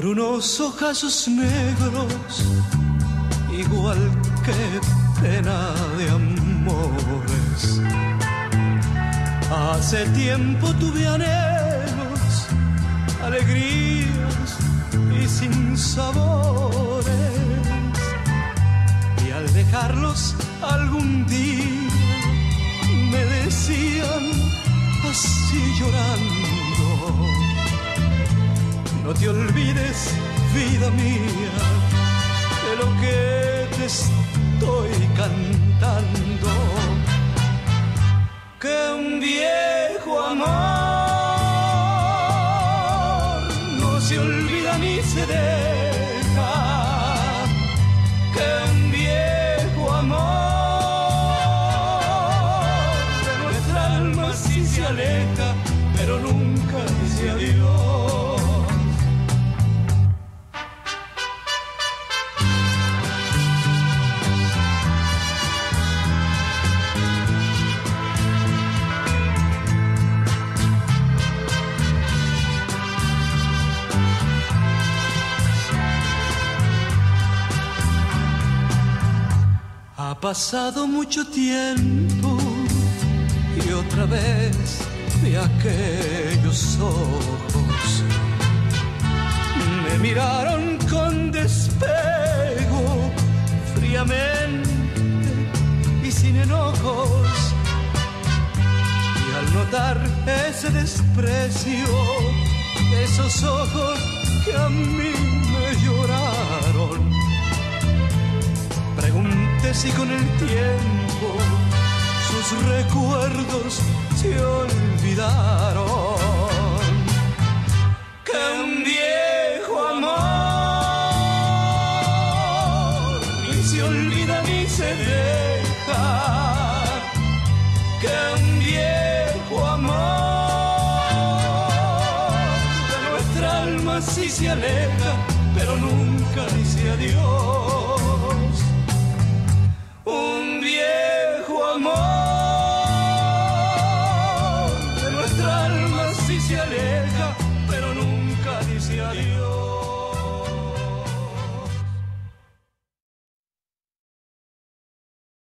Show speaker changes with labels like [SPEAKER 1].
[SPEAKER 1] por unos ojazos negros, igual que pena de amores. Hace tiempo tuve anhelos, alegrías y sin sabores. Y al dejarlos algún día me decían así llorando, no te olvides, vida mía, de lo que te estoy cantando. Que un viejo amor no se olvida ni se deja. Que un viejo amor de nuestra alma sí se aleja, pero nunca dice adiós. Ha pasado mucho tiempo y otra vez de aquellos ojos me miraron con despego, fríamente y sin enojos. Y al notar ese desprecio, esos ojos que a mí me lloraron, si con el tiempo sus recuerdos se olvidaron. Que un viejo amor ni se olvida ni se deja. Que un viejo amor de nuestra alma sí se aleja, pero nunca dice adiós se aleja, pero nunca dice adiós.